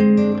Música